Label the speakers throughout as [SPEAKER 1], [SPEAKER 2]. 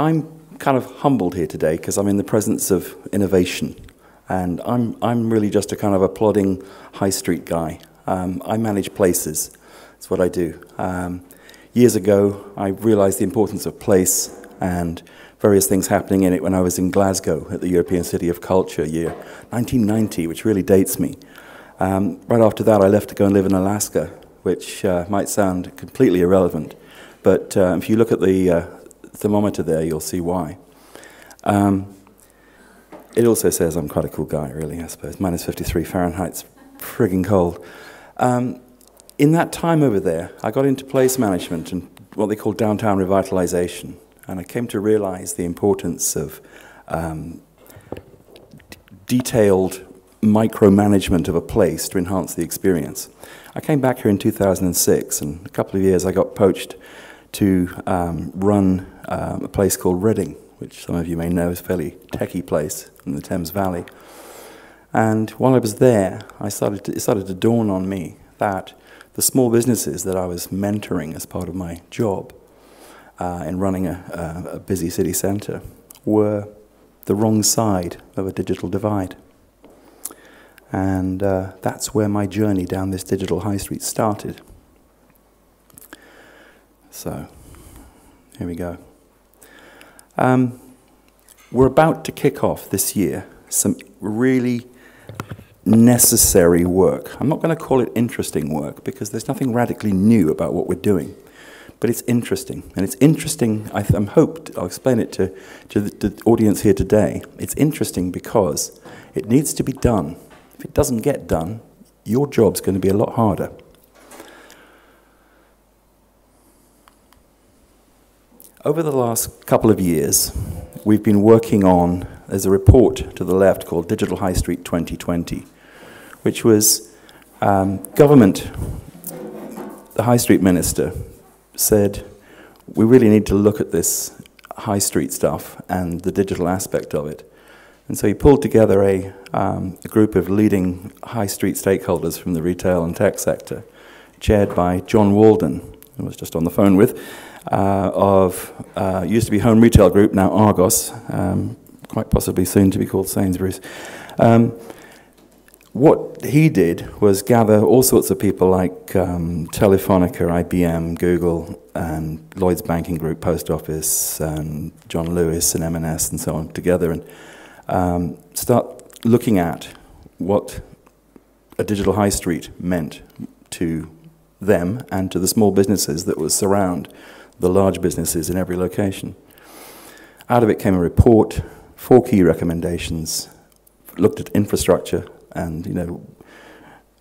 [SPEAKER 1] I'm kind of humbled here today because I'm in the presence of innovation. And I'm, I'm really just a kind of a plodding high street guy. Um, I manage places, that's what I do. Um, years ago, I realized the importance of place and various things happening in it when I was in Glasgow at the European City of Culture year 1990, which really dates me. Um, right after that, I left to go and live in Alaska, which uh, might sound completely irrelevant. But uh, if you look at the uh, thermometer there, you'll see why. Um, it also says I'm quite a cool guy, really, I suppose. Minus 53 Fahrenheit's frigging cold. Um, in that time over there, I got into place management and what they call downtown revitalization. And I came to realize the importance of um, detailed micromanagement of a place to enhance the experience. I came back here in 2006, and a couple of years I got poached to um, run um, a place called Reading, which some of you may know is a fairly techie place in the Thames Valley. And while I was there, I started to, it started to dawn on me that the small businesses that I was mentoring as part of my job uh, in running a, a, a busy city centre were the wrong side of a digital divide. And uh, that's where my journey down this digital high street started. So, here we go. Um, we're about to kick off this year some really necessary work. I'm not going to call it interesting work because there's nothing radically new about what we're doing. But it's interesting. And it's interesting, I am hoped, I'll explain it to, to the, the audience here today. It's interesting because it needs to be done. If it doesn't get done, your job's going to be a lot harder. Over the last couple of years, we've been working on, there's a report to the left called Digital High Street 2020, which was um, government, the High Street Minister said, we really need to look at this high street stuff and the digital aspect of it. And so he pulled together a, um, a group of leading high street stakeholders from the retail and tech sector, chaired by John Walden, who I was just on the phone with, uh, of uh, used to be Home Retail Group, now Argos, um, quite possibly soon to be called Sainsbury's. Um, what he did was gather all sorts of people like um, Telefonica, IBM, Google, and Lloyds Banking Group, Post Office, and John Lewis and M&S and so on together, and um, start looking at what a digital high street meant to them and to the small businesses that would surround the large businesses in every location. Out of it came a report, four key recommendations, looked at infrastructure, and you know,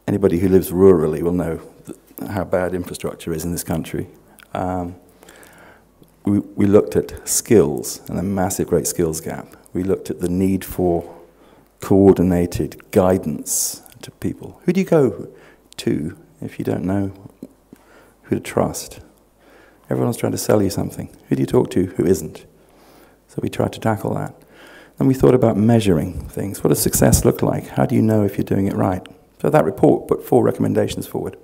[SPEAKER 1] anybody who lives rurally will know how bad infrastructure is in this country. Um, we, we looked at skills and a massive great skills gap. We looked at the need for coordinated guidance to people. Who do you go to if you don't know who to trust? Everyone's trying to sell you something. Who do you talk to who isn't? So we tried to tackle that. Then we thought about measuring things. What does success look like? How do you know if you're doing it right? So that report put four recommendations forward.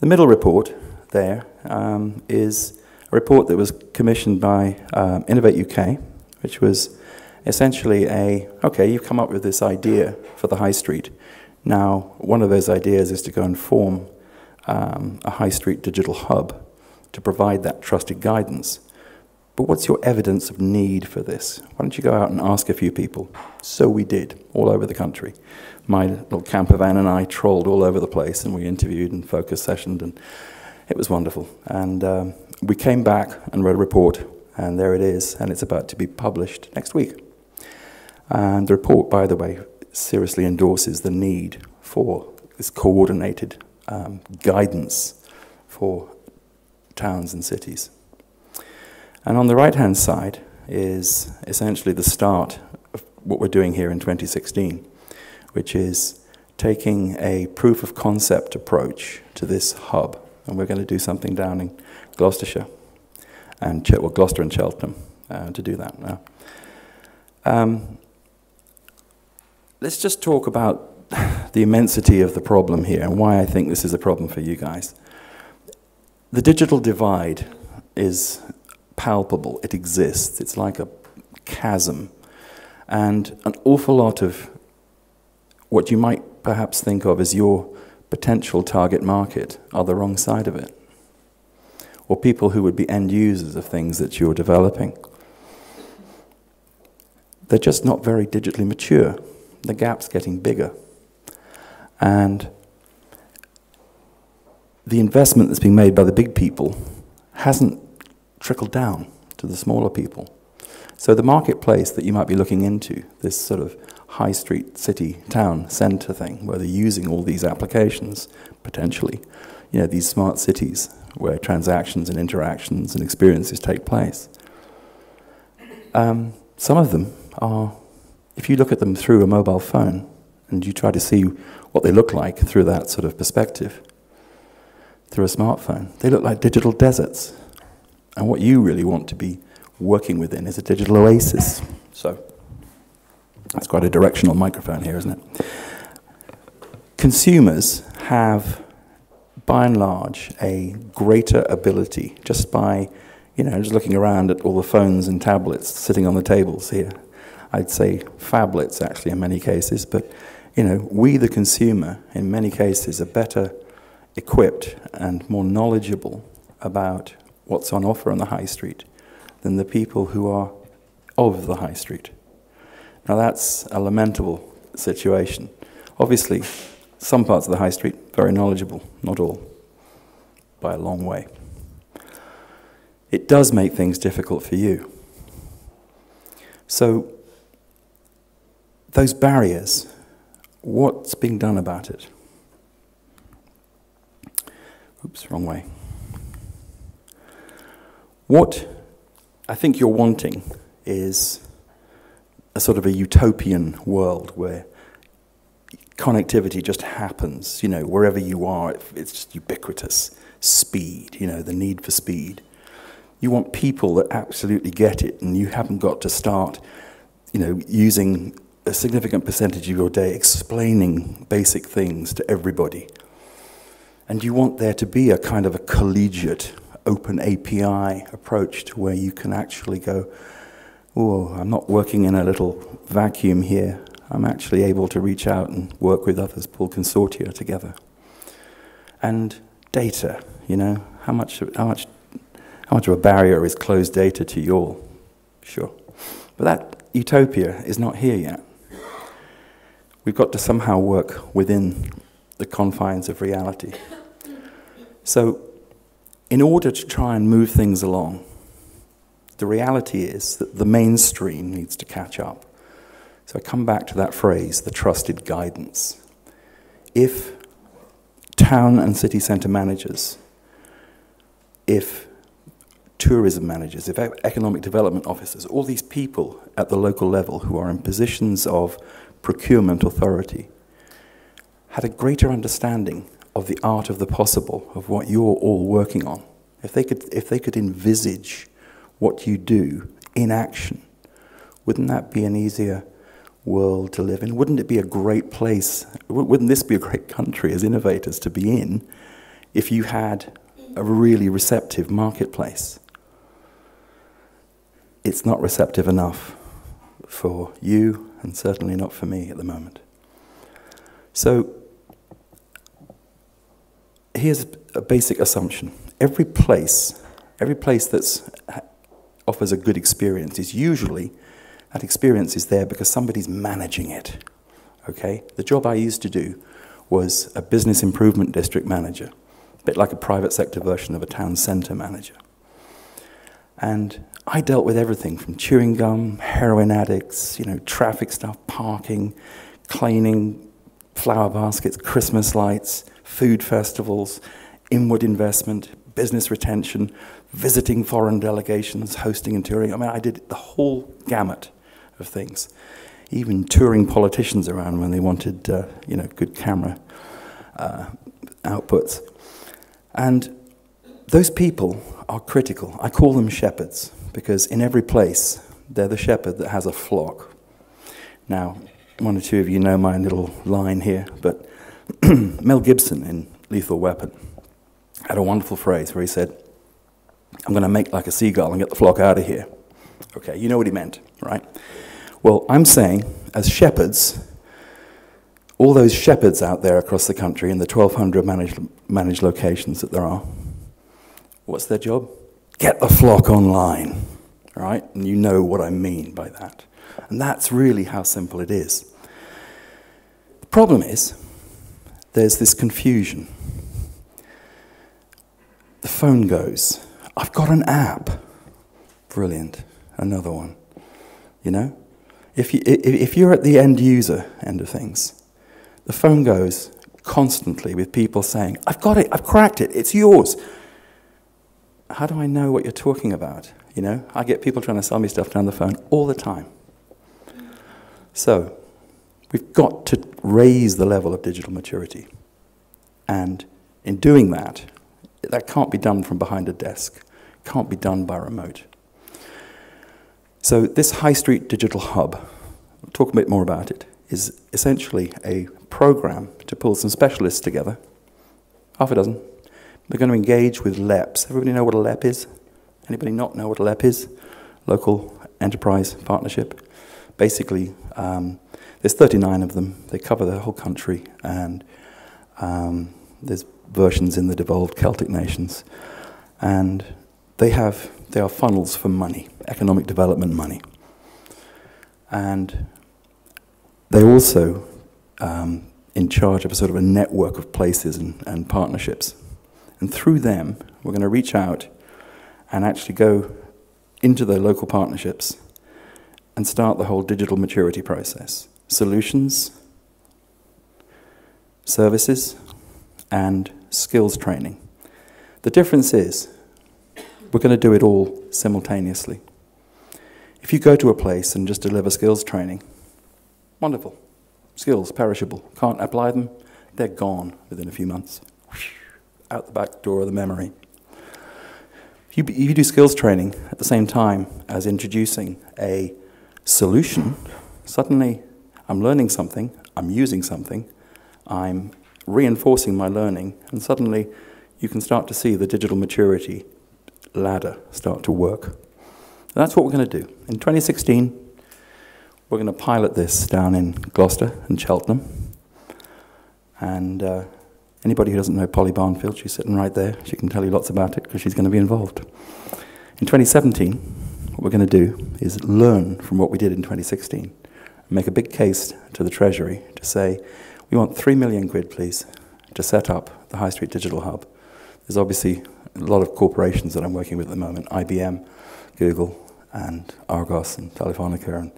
[SPEAKER 1] The middle report there um, is a report that was commissioned by um, Innovate UK, which was essentially a okay, you've come up with this idea for the high street. Now, one of those ideas is to go and form um, a high street digital hub to provide that trusted guidance. But what's your evidence of need for this? Why don't you go out and ask a few people? So we did, all over the country. My little camper van and I trolled all over the place, and we interviewed and focus sessioned, and it was wonderful. And um, we came back and wrote a report, and there it is, and it's about to be published next week. And the report, by the way, seriously endorses the need for this coordinated um, guidance for towns and cities. And on the right hand side is essentially the start of what we're doing here in 2016, which is taking a proof of concept approach to this hub. And we're going to do something down in Gloucestershire, and Ch well, Gloucester and Cheltenham uh, to do that now. Um, let's just talk about the immensity of the problem here and why I think this is a problem for you guys. The digital divide is palpable, it exists. It's like a chasm. And an awful lot of what you might perhaps think of as your potential target market are the wrong side of it. Or people who would be end users of things that you're developing. They're just not very digitally mature. The gap's getting bigger. And the investment that's being made by the big people hasn't trickled down to the smaller people. So the marketplace that you might be looking into, this sort of high street city town centre thing, where they're using all these applications, potentially, you know, these smart cities where transactions and interactions and experiences take place. Um, some of them are, if you look at them through a mobile phone and you try to see what they look like through that sort of perspective, through a smartphone, they look like digital deserts. And what you really want to be working within is a digital oasis. So that's quite a directional microphone here, isn't it? Consumers have, by and large, a greater ability just by, you know, just looking around at all the phones and tablets sitting on the tables here. I'd say phablets, actually, in many cases, but, you know, we, the consumer, in many cases, are better equipped and more knowledgeable about what's on offer on the high street than the people who are of the high street. Now that's a lamentable situation. Obviously, some parts of the high street, very knowledgeable, not all, by a long way. It does make things difficult for you. So, those barriers, what's being done about it? Oops, wrong way. What I think you're wanting is a sort of a utopian world where connectivity just happens, you know, wherever you are, it's just ubiquitous. Speed, you know, the need for speed. You want people that absolutely get it, and you haven't got to start, you know, using a significant percentage of your day explaining basic things to everybody. And you want there to be a kind of a collegiate open API approach to where you can actually go, oh, I'm not working in a little vacuum here. I'm actually able to reach out and work with others, pull consortia together. And data, you know, how much, how much, how much of a barrier is closed data to you all? Sure. But that utopia is not here yet. We've got to somehow work within the confines of reality. So in order to try and move things along, the reality is that the mainstream needs to catch up. So I come back to that phrase, the trusted guidance. If town and city centre managers, if tourism managers, if economic development officers, all these people at the local level who are in positions of procurement authority, had a greater understanding of the art of the possible, of what you're all working on, if they could, if they could envisage what you do in action, wouldn't that be an easier world to live in? Wouldn't it be a great place? Wouldn't this be a great country as innovators to be in if you had a really receptive marketplace? It's not receptive enough for you, and certainly not for me at the moment. So, here's a basic assumption. Every place, every place that offers a good experience is usually, that experience is there because somebody's managing it. Okay? The job I used to do was a business improvement district manager, a bit like a private sector version of a town centre manager. And I dealt with everything from chewing gum, heroin addicts, you know, traffic stuff, parking, cleaning, flower baskets, Christmas lights, food festivals, inward investment, business retention, visiting foreign delegations, hosting and touring. I mean, I did the whole gamut of things, even touring politicians around when they wanted, uh, you know, good camera uh, outputs. And those people are critical. I call them shepherds because in every place, they're the shepherd that has a flock. Now, one or two of you know my little line here, but Mel Gibson in Lethal Weapon had a wonderful phrase where he said, I'm going to make like a seagull and get the flock out of here. Okay, you know what he meant, right? Well, I'm saying, as shepherds, all those shepherds out there across the country in the 1,200 managed, managed locations that there are, what's their job? Get the flock online, right? And you know what I mean by that. And that's really how simple it is. The problem is, there's this confusion. The phone goes, I've got an app. Brilliant. Another one. You know? If, you, if you're at the end user end of things, the phone goes constantly with people saying, I've got it, I've cracked it, it's yours. How do I know what you're talking about? You know, I get people trying to sell me stuff down the phone all the time. So, we've got to raise the level of digital maturity. And in doing that, that can't be done from behind a desk, can't be done by remote. So, this High Street Digital Hub, I'll talk a bit more about it, is essentially a program to pull some specialists together, half a dozen. We're going to engage with LEPs. Everybody know what a LEP is? Anybody not know what a LEP is? Local Enterprise Partnership. Basically, um, there's 39 of them. They cover the whole country, and um, there's versions in the devolved Celtic nations, and they have they are funnels for money, economic development money, and they're also um, in charge of a sort of a network of places and, and partnerships. And through them, we're going to reach out and actually go into the local partnerships and start the whole digital maturity process. Solutions, services, and skills training. The difference is we're going to do it all simultaneously. If you go to a place and just deliver skills training, wonderful. Skills, perishable. Can't apply them, they're gone within a few months. Out the back door of the memory. If you, if you do skills training at the same time as introducing a solution, suddenly I'm learning something, I'm using something, I'm reinforcing my learning, and suddenly you can start to see the digital maturity ladder start to work. And that's what we're going to do. In 2016, we're going to pilot this down in Gloucester and Cheltenham. And uh, anybody who doesn't know Polly Barnfield, she's sitting right there. She can tell you lots about it because she's going to be involved. In 2017, what we're going to do is learn from what we did in 2016 and make a big case to the Treasury to say, we want three million quid, please, to set up the High Street Digital Hub. There's obviously a lot of corporations that I'm working with at the moment IBM, Google, and Argos, and Telefonica, and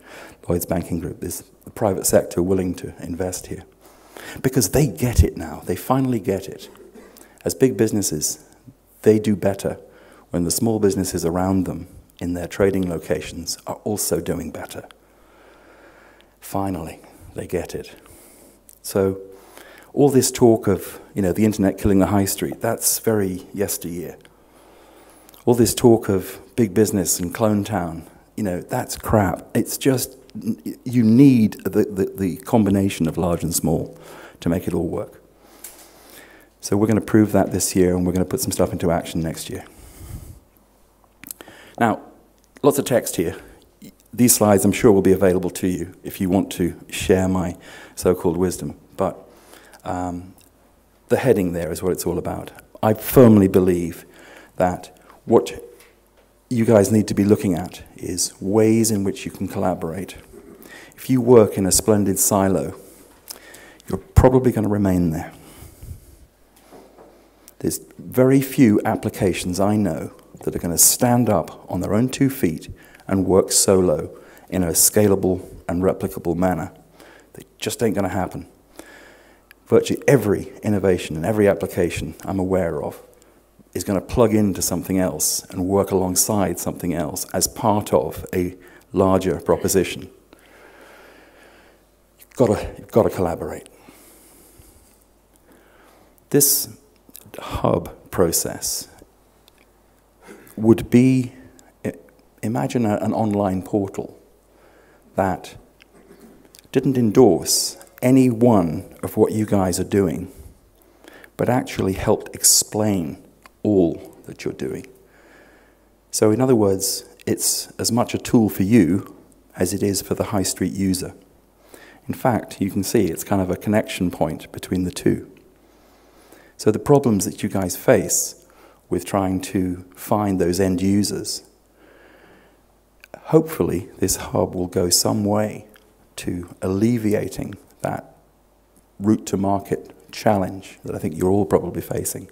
[SPEAKER 1] Lloyds Banking Group. There's the private sector willing to invest here. Because they get it now, they finally get it. As big businesses, they do better when the small businesses around them in their trading locations are also doing better. Finally, they get it. So, all this talk of you know the internet killing the high street, that's very yesteryear. All this talk of big business and clone town, you know, that's crap. It's just you need the, the, the combination of large and small to make it all work. So we're going to prove that this year, and we're going to put some stuff into action next year. Now, lots of text here. These slides, I'm sure, will be available to you if you want to share my so called wisdom. But um, the heading there is what it's all about. I firmly believe that what you guys need to be looking at is ways in which you can collaborate. If you work in a splendid silo, you're probably going to remain there. There's very few applications I know that are going to stand up on their own two feet and work solo in a scalable and replicable manner. They just ain't going to happen. Virtually every innovation and every application I'm aware of is going to plug into something else and work alongside something else as part of a larger proposition. You've got to, you've got to collaborate. This hub process would be imagine a, an online portal that didn't endorse any one of what you guys are doing, but actually helped explain all that you're doing. So, in other words, it's as much a tool for you as it is for the high street user. In fact, you can see it's kind of a connection point between the two. So, the problems that you guys face with trying to find those end users, hopefully, this hub will go some way to alleviating that route to market challenge that I think you're all probably facing.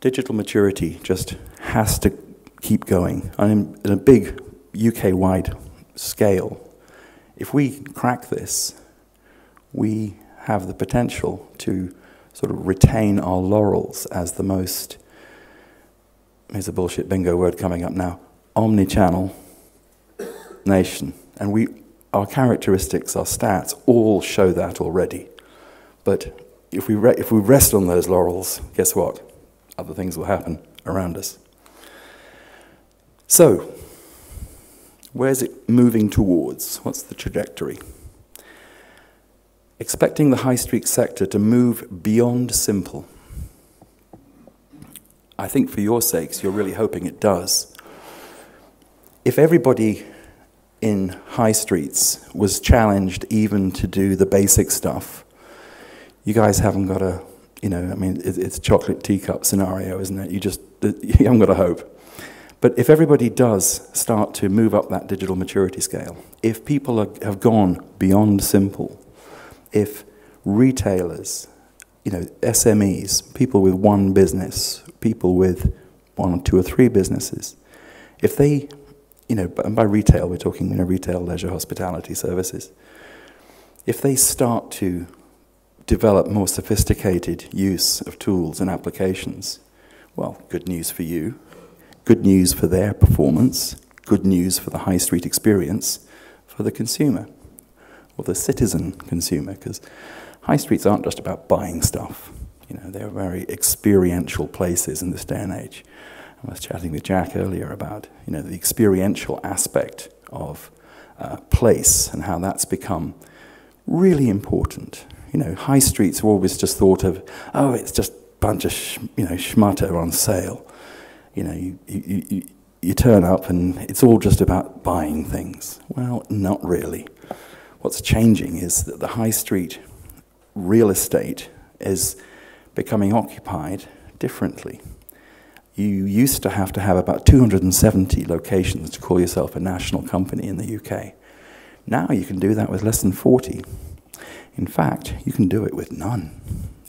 [SPEAKER 1] Digital maturity just has to keep going. And in a big UK wide scale, if we crack this, we have the potential to sort of retain our laurels as the most, here's a bullshit bingo word coming up now, omni channel nation. And we, our characteristics, our stats all show that already. But if we, if we rest on those laurels, guess what? Other things will happen around us. So, where's it moving towards? What's the trajectory? Expecting the high street sector to move beyond simple. I think for your sakes, you're really hoping it does. If everybody in high streets was challenged even to do the basic stuff, you guys haven't got a, you know, I mean, it's a chocolate teacup scenario, isn't it? You just, you haven't got a hope. But if everybody does start to move up that digital maturity scale, if people are, have gone beyond simple, if retailers, you know, SMEs, people with one business, people with one, or two, or three businesses, if they you know, and by retail, we're talking, you know, retail, leisure, hospitality services. If they start to develop more sophisticated use of tools and applications, well, good news for you, good news for their performance, good news for the high street experience for the consumer or the citizen consumer, because high streets aren't just about buying stuff. You know, they're very experiential places in this day and age. I was chatting with Jack earlier about you know, the experiential aspect of uh, place and how that's become really important. You know, high streets are always just thought of, oh, it's just a bunch of sh- you know, schmutter on sale. You know, you, you, you, you turn up and it's all just about buying things. Well, not really. What's changing is that the high street real estate is becoming occupied differently. You used to have to have about 270 locations to call yourself a national company in the UK. Now you can do that with less than 40. In fact, you can do it with none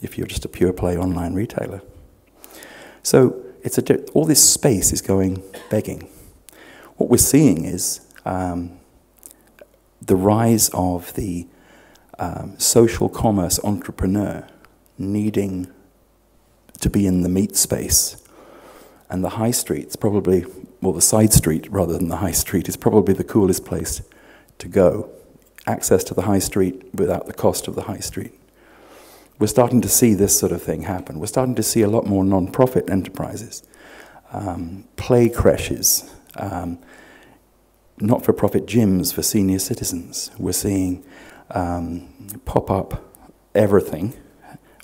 [SPEAKER 1] if you're just a pure play online retailer. So it's a, all this space is going begging. What we're seeing is um, the rise of the um, social commerce entrepreneur needing to be in the meat space and the high street is probably, well, the side street rather than the high street is probably the coolest place to go. Access to the high street without the cost of the high street. We're starting to see this sort of thing happen. We're starting to see a lot more non profit enterprises, um, play creches, um, not for profit gyms for senior citizens. We're seeing um, pop up everything.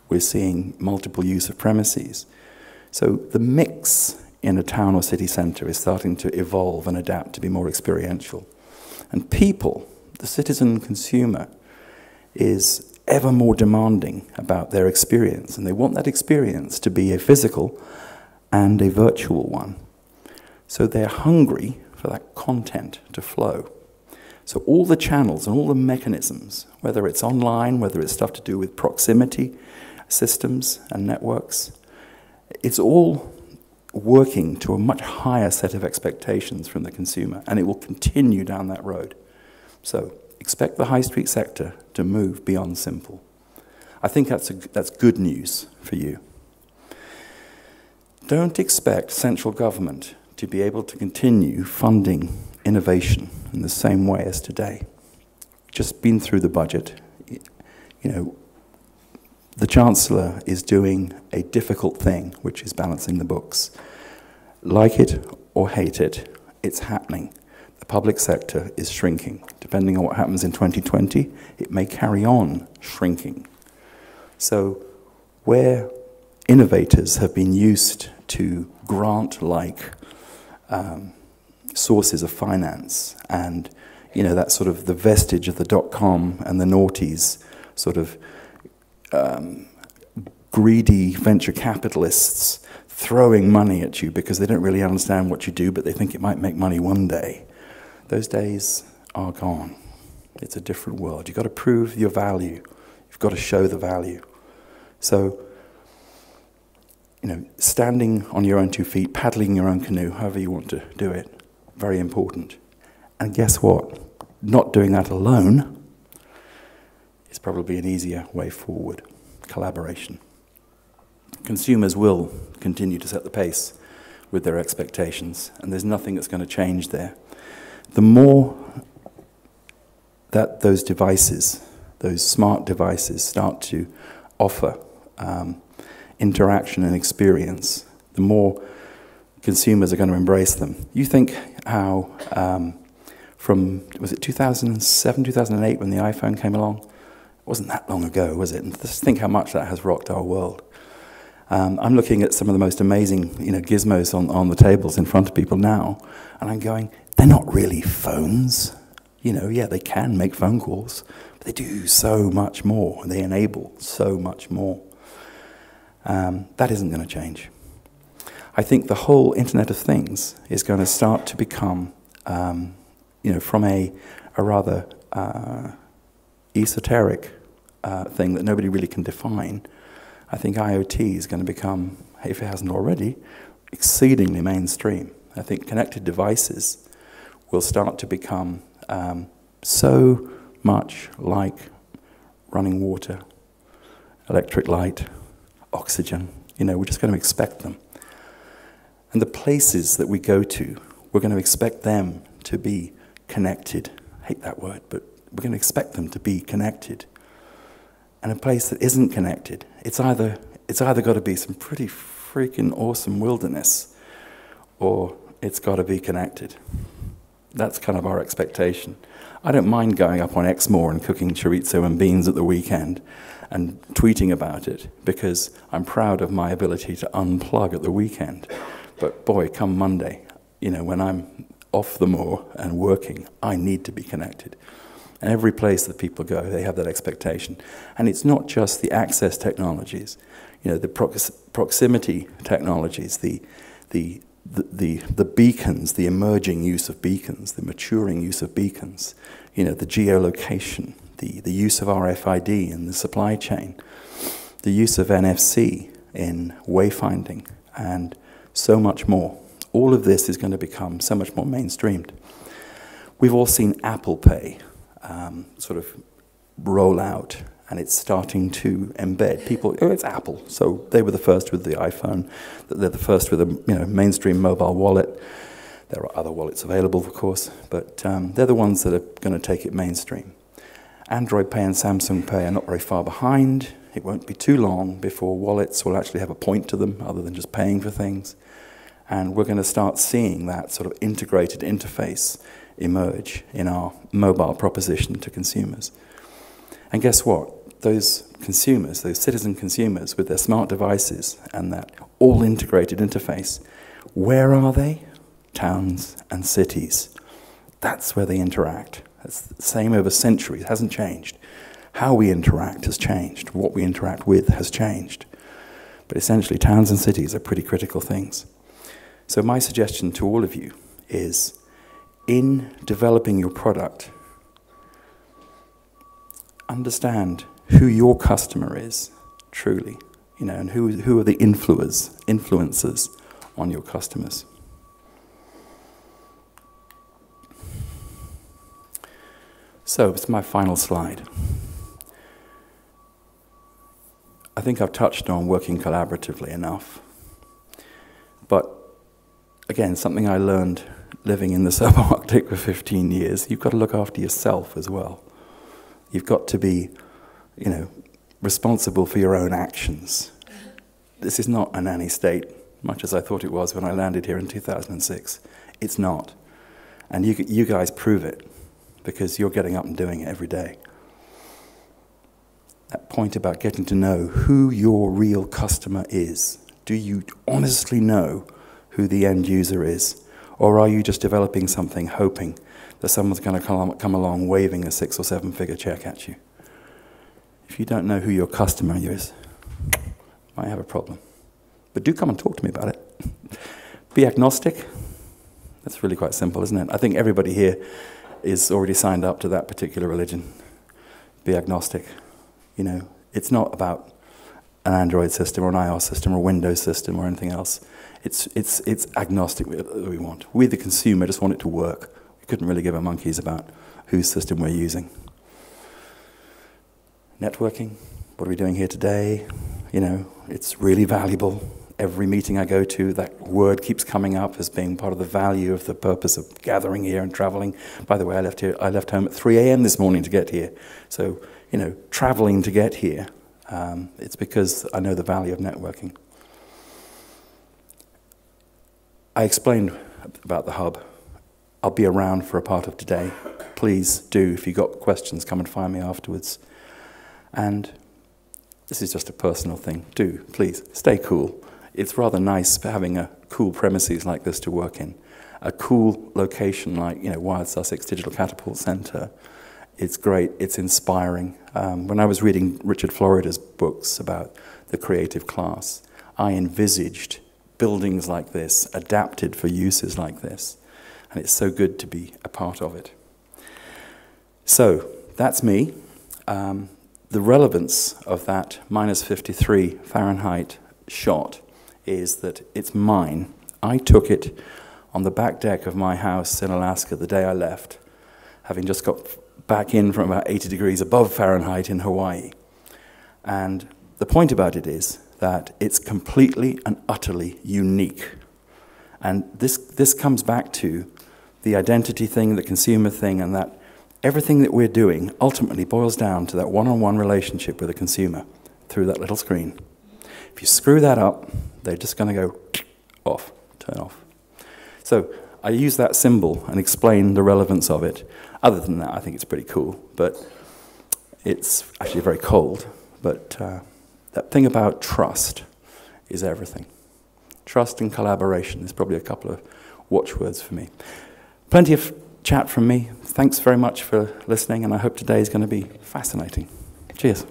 [SPEAKER 1] We're seeing multiple use of premises. So the mix in a town or city centre is starting to evolve and adapt to be more experiential. And people, the citizen consumer, is ever more demanding about their experience, and they want that experience to be a physical and a virtual one. So they're hungry for that content to flow. So all the channels and all the mechanisms, whether it's online, whether it's stuff to do with proximity systems and networks, it's all working to a much higher set of expectations from the consumer, and it will continue down that road. So expect the high street sector to move beyond simple. I think that's, a, that's good news for you. Don't expect central government to be able to continue funding innovation in the same way as today. Just been through the budget. You know, the Chancellor is doing a difficult thing, which is balancing the books. Like it or hate it, it's happening. The public sector is shrinking. Depending on what happens in 2020, it may carry on shrinking. So, where innovators have been used to grant like um, sources of finance and you know that sort of the vestige of the dot com and the noughties sort of um, greedy venture capitalists throwing money at you because they don't really understand what you do but they think it might make money one day. Those days are gone. It's a different world. You've got to prove your value. You've got to show the value. So you know, standing on your own two feet, paddling your own canoe, however you want to do it, very important. And guess what? Not doing that alone is probably an easier way forward. Collaboration. Consumers will continue to set the pace with their expectations, and there's nothing that's going to change there. The more that those devices, those smart devices, start to offer um, interaction and experience, the more consumers are going to embrace them. You think how um, from, was it 2007, 2008 when the iPhone came along? Wasn't that long ago, was it? And just think how much that has rocked our world. Um, I'm looking at some of the most amazing you know, gizmos on, on the tables in front of people now, and I'm going, they're not really phones. You know, yeah, they can make phone calls, but they do so much more. And they enable so much more. Um, that isn't going to change. I think the whole Internet of Things is going to start to become, um, you know, from a, a rather uh, esoteric uh, thing that nobody really can define. I think IoT is going to become, if it hasn't already, exceedingly mainstream. I think connected devices will start to become um, so much like running water, electric light, oxygen. You know, we're just going to expect them. And the places that we go to, we're going to expect them to be connected. I hate that word, but we're going to expect them to be connected. And a place that isn't connected, it's either, it's either got to be some pretty freaking awesome wilderness or it's got to be connected. That's kind of our expectation. I don't mind going up on Exmoor and cooking chorizo and beans at the weekend and tweeting about it because I'm proud of my ability to unplug at the weekend. But boy, come Monday, you know, when I'm off the moor and working, I need to be connected. And every place that people go, they have that expectation. And it's not just the access technologies, you know, the prox proximity technologies, the, the, the, the, the beacons, the emerging use of beacons, the maturing use of beacons, you know, the geolocation, the, the use of RFID in the supply chain, the use of NFC in wayfinding, and so much more. All of this is going to become so much more mainstreamed. We've all seen Apple Pay um, sort of roll out, and it's starting to embed. People, oh, it's Apple, so they were the first with the iPhone. They're the first with a you know mainstream mobile wallet. There are other wallets available, of course, but um, they're the ones that are going to take it mainstream. Android Pay and Samsung Pay are not very far behind. It won't be too long before wallets will actually have a point to them other than just paying for things. And we're going to start seeing that sort of integrated interface emerge in our mobile proposition to consumers. And guess what? Those consumers, those citizen consumers with their smart devices and that all integrated interface, where are they? Towns and cities. That's where they interact. It's the same over centuries, it hasn't changed. How we interact has changed, what we interact with has changed. But essentially, towns and cities are pretty critical things. So, my suggestion to all of you is in developing your product, understand who your customer is truly, you know, and who, who are the influencers, influencers on your customers. So, it's my final slide. I think I've touched on working collaboratively enough. But again, something I learned living in the subarctic for 15 years, you've got to look after yourself as well. You've got to be, you know, responsible for your own actions. This is not a nanny state, much as I thought it was when I landed here in 2006. It's not. And you, you guys prove it because you're getting up and doing it every day. That point about getting to know who your real customer is Do you honestly know who the end user is? Or are you just developing something hoping that someone's going to come, along waving a six or seven figure check at you? If you don't know who your customer is, might have a problem. But do come and talk to me about it. Be agnostic. That's really quite simple, isn't it? I think everybody here is already signed up to that particular religion. Be agnostic. You know, it's not about an Android system or an iOS system or a Windows system or anything else. It's, it's, it's agnostic that we want. We, the consumer, just want it to work. We couldn't really give a monkeys about whose system we're using. Networking, what are we doing here today? You know, it's really valuable. Every meeting I go to, that word keeps coming up as being part of the value of the purpose of gathering here and traveling. By the way, I left here. I left home at 3 a.m. this morning to get here. So, you know, traveling to get here um, it's because I know the value of networking. I explained about the hub. I'll be around for a part of today. Please do, if you've got questions, come and find me afterwards. And this is just a personal thing. Do, please, stay cool. It's rather nice having a cool premises like this to work in. A cool location like, you know, Wired Sussex Digital Catapult Centre it's great, it's inspiring. Um, when I was reading Richard Florida's books about the creative class, I envisaged buildings like this adapted for uses like this. And it's so good to be a part of it. So, that's me. Um, the relevance of that minus 53 Fahrenheit shot is that it's mine. I took it on the back deck of my house in Alaska the day I left, having just got back in from about 80 degrees above Fahrenheit in Hawaii. And the point about it is that it's completely and utterly unique. And this, this comes back to the identity thing, the consumer thing, and that everything that we're doing ultimately boils down to that one on one relationship with the consumer through that little screen. If you screw that up, they're just going to go off, turn off. So I use that symbol and explain the relevance of it. Other than that, I think it's pretty cool. But it's actually very cold. But uh, that thing about trust is everything. Trust and collaboration is probably a couple of watchwords for me. Plenty of chat from me. Thanks very much for listening, and I hope today is going to be fascinating. Cheers.